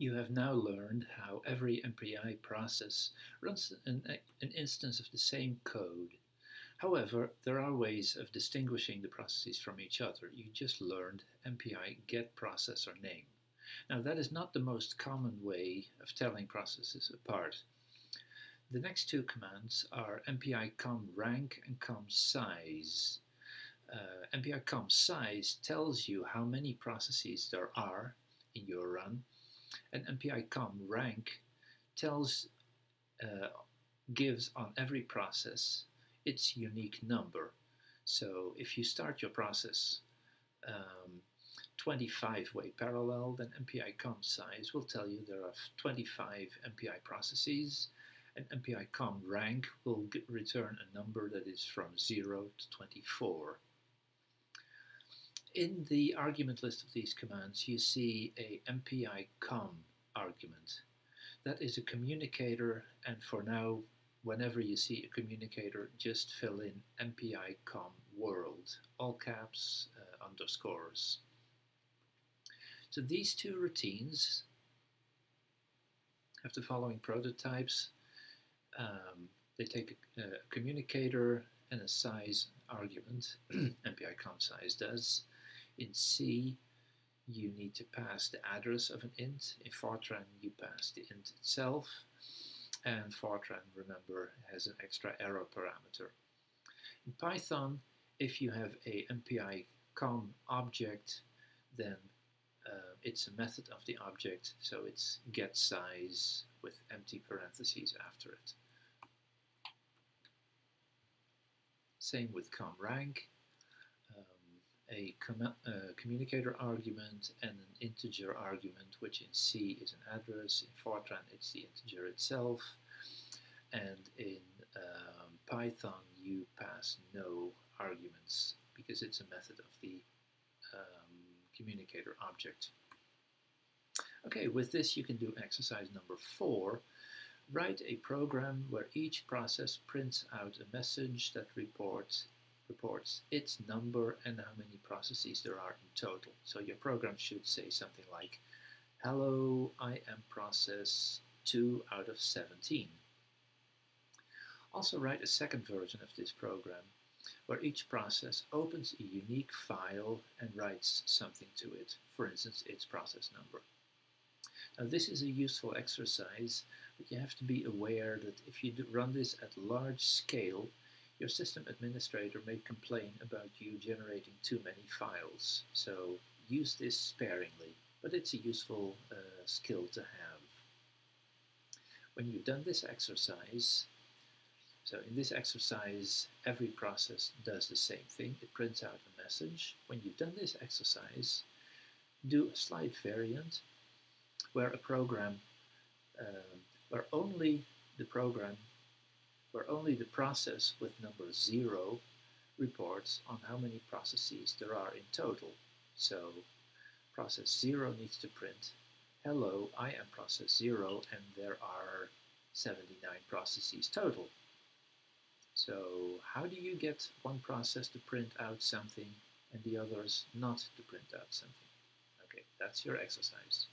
You have now learned how every MPI process runs an, an, instance of the same code. However, there are ways of distinguishing the processes from each other. You just learned MPI get processor name. Now that is not the most common way of telling processes apart. The next two commands are MPI comm rank and comm size. Uh, MPI comm size tells you how many processes there are in your run and MPI-comm rank tells, uh, gives on every process its unique number. So if you start your process um, 25 way parallel, then MPI-comm size will tell you there are 25 MPI processes, and MPI-comm rank will return a number that is from 0 to 24 in the argument list of these commands, you see a MPI comm argument. That is a communicator, and for now, whenever you see a communicator, just fill in MPI comm world, all caps, uh, underscores. So these two routines have the following prototypes. Um, they take a, a, communicator and a size argument, MPI comm size does, in C, you need to pass the address of an int. In Fortran, you pass the int itself. And Fortran, remember, has an extra error parameter. In Python, if you have a MPI comm object, then uh, it's a method of the object, so it's get size with empty parentheses after it. Same with comm rank a comm uh, communicator argument and an integer argument, which in C is an address, in Fortran it's the integer itself, and in um, Python you pass no arguments because it's a method of the um, communicator object. Okay, with this you can do exercise number four. Write a program where each process prints out a message that reports reports its number and how many processes there are in total. So your program should say something like, hello, I am process 2 out of 17. Also write a second version of this program where each process opens a unique file and writes something to it, for instance, its process number. Now this is a useful exercise, but you have to be aware that if you run this at large scale, your system administrator may complain about you generating too many files, so use this sparingly, but it's a useful uh, skill to have. When you've done this exercise, so in this exercise, every process does the same thing. It prints out a message. When you've done this exercise, do a slight variant where a program, uh, where only the program where only the process with number 0 reports on how many processes there are in total. So process 0 needs to print, hello, I am process 0 and there are 79 processes total. So how do you get one process to print out something and the others not to print out something? Okay, that's your exercise.